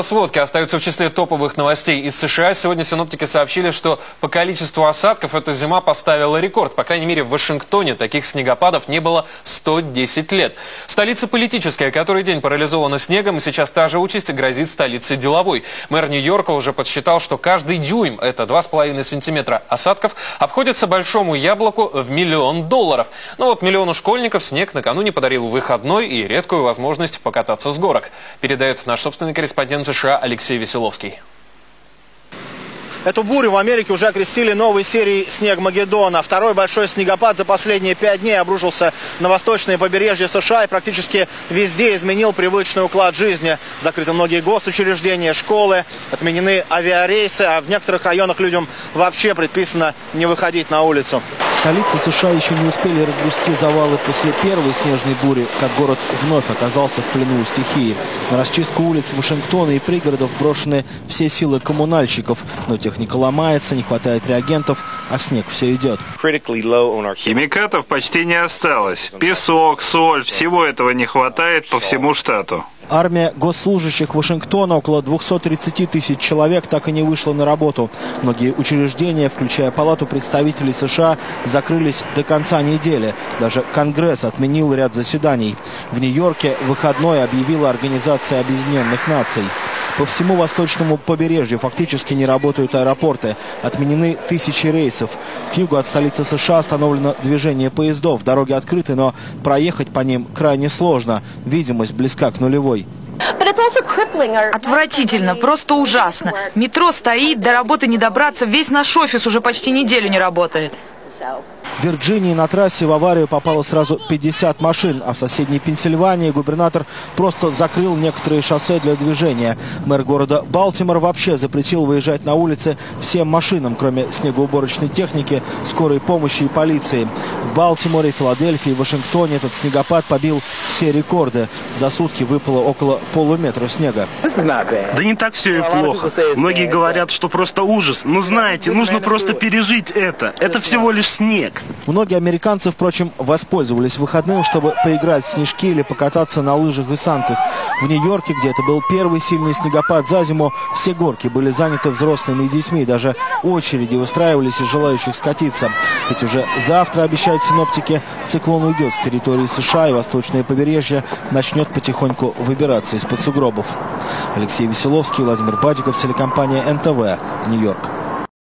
Сводки остаются в числе топовых новостей из США. Сегодня синоптики сообщили, что по количеству осадков эта зима поставила рекорд. По крайней мере, в Вашингтоне таких снегопадов не было 110 лет. Столица политическая, который день парализована снегом, и сейчас та же участь грозит столице деловой. Мэр Нью-Йорка уже подсчитал, что каждый дюйм, это 2,5 сантиметра осадков, обходится большому яблоку в миллион долларов. Но вот миллиону школьников снег накануне подарил выходной и редкую возможность покататься с горок. Передает наш собственный корреспондент президент США Алексей Веселовский. Эту бурю в Америке уже окрестили новой серией «Снегмагеддона». Второй большой снегопад за последние пять дней обрушился на восточное побережье США и практически везде изменил привычный уклад жизни. Закрыты многие госучреждения, школы, отменены авиарейсы, а в некоторых районах людям вообще предписано не выходить на улицу. В столице США еще не успели разгрести завалы после первой снежной бури, как город вновь оказался в плену у стихии. На расчистку улиц Вашингтона и пригородов брошены все силы коммунальщиков, но тех Техника ломается, не хватает реагентов, а снег все идет. Химикатов почти не осталось. Песок, соль, всего этого не хватает по всему штату. Армия госслужащих Вашингтона, около 230 тысяч человек, так и не вышла на работу. Многие учреждения, включая Палату представителей США, закрылись до конца недели. Даже Конгресс отменил ряд заседаний. В Нью-Йорке выходной объявила Организация Объединенных Наций. По всему восточному побережью фактически не работают аэропорты. Отменены тысячи рейсов. К югу от столицы США остановлено движение поездов. Дороги открыты, но проехать по ним крайне сложно. Видимость близка к нулевой. Отвратительно, просто ужасно. Метро стоит, до работы не добраться, весь наш офис уже почти неделю не работает. Вирджинии на трассе в аварию попало сразу 50 машин, а в соседней Пенсильвании губернатор просто закрыл некоторые шоссе для движения. Мэр города Балтимор вообще запретил выезжать на улицы всем машинам, кроме снегоуборочной техники, скорой помощи и полиции. В Балтиморе, Филадельфии Вашингтоне этот снегопад побил все рекорды. За сутки выпало около полуметра снега. Да не так все и плохо. Многие говорят, что просто ужас. Но знаете, нужно просто пережить это. Это всего лишь снег. Многие американцы, впрочем, воспользовались выходным, чтобы поиграть в снежки или покататься на лыжах и санках. В Нью-Йорке, где это был первый сильный снегопад за зиму, все горки были заняты взрослыми и детьми. Даже очереди выстраивались из желающих скатиться. Ведь уже завтра, обещают синоптики, циклон уйдет с территории США и восточное побережье начнет потихоньку выбираться из-под сугробов. Алексей Веселовский, Владимир Бадиков, телекомпания НТВ, Нью-Йорк.